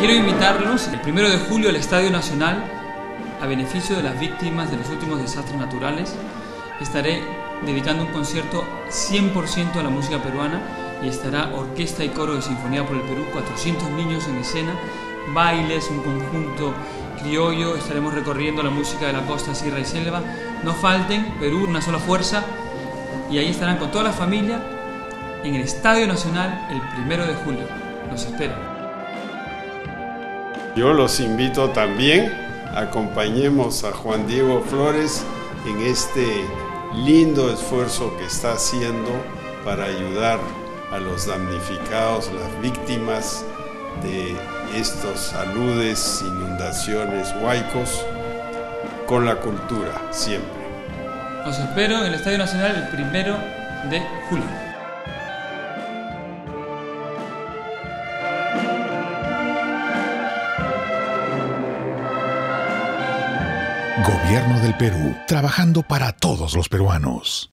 Quiero invitarlos el primero de julio al Estadio Nacional a beneficio de las víctimas de los últimos desastres naturales. Estaré dedicando un concierto 100% a la música peruana y estará orquesta y coro de Sinfonía por el Perú, 400 niños en escena, bailes, un conjunto criollo, estaremos recorriendo la música de la costa, sierra y selva. No falten, Perú, una sola fuerza, y ahí estarán con toda la familia en el Estadio Nacional el primero de julio. Los espero. Yo los invito también, acompañemos a Juan Diego Flores en este lindo esfuerzo que está haciendo para ayudar a los damnificados, las víctimas de estos saludes, inundaciones, huaicos, con la cultura siempre. Los espero en el Estadio Nacional el primero de julio. Gobierno del Perú, trabajando para todos los peruanos.